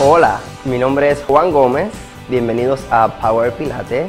Hola, mi nombre es Juan Gómez. Bienvenidos a Power Pilates.